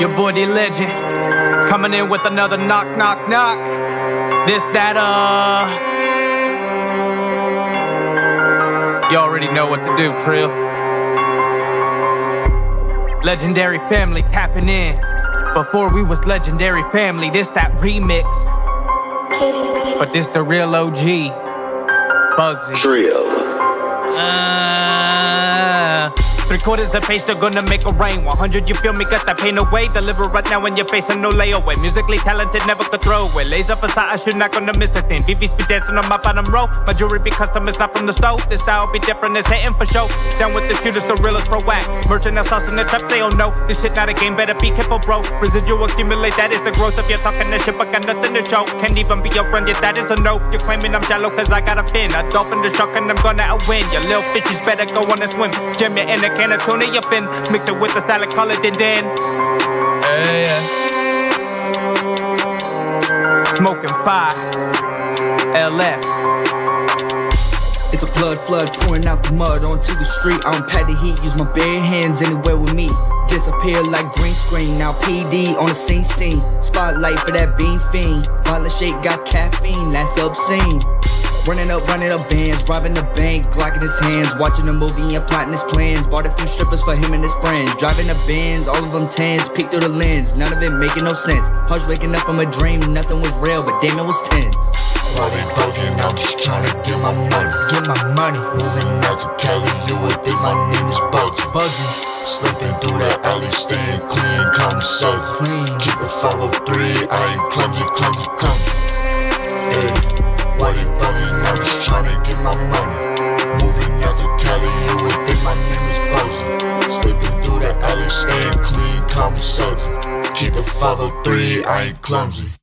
Your boy D Legend coming in with another knock, knock, knock. This, that, uh. You already know what to do, Trill. Legendary family tapping in. Before we was legendary family, this that remix. But this the real OG. Bugsy. Trill. Uh, Three quarters the pace, they're gonna make a rain. 100, you feel me? Got that pain away. Deliver right now in your face and no layaway. Musically talented, never could throw away. Laser aside, I should not gonna miss a thing. BB's be dancing on my bottom row. My jewelry be custom, it's not from the stove. This style be different, it's hitting for show. Down with the shooters, the realest pro whack. Merchant that sauce in the trap, they don't know. This shit not a game, better be careful, bro. Residual accumulate, that is the growth of your talking that shit, but got nothing to show. Can't even be your friend, yet that is a no. You're claiming I'm shallow, cause I got a fin. A dolphin to shark, and I'm gonna outwin. Your little fishies better go on a swim. You in a can of tuna, you fin. Mix it with the salad, call it din din. Hey, yeah. Smoking fire. LF. It's a blood flood pouring out the mud onto the street. I don't pat the heat, use my bare hands anywhere with me. Disappear like green screen. Now PD on the scene scene. Spotlight for that bean fiend. Violet shake got caffeine, that's obscene. Running up, running up bands, robbing the bank, Glock in his hands, watching a movie and plotting his plans. Bought a few strippers for him and his friends, driving the Benz, all of them tens, peek through the lens, none of it making no sense. Hush waking up from a dream, nothing was real, but damn it was tense. Money broken, I'm just trying to get my money. Get my money, Moving out to Cali, you would think my name is Bugsy. Bugsy, Slipping through that alley, staying clean, call me Southern. clean. Keep it 503, I ain't clumsy, clumsy, clumsy. Keep it 503, I ain't clumsy.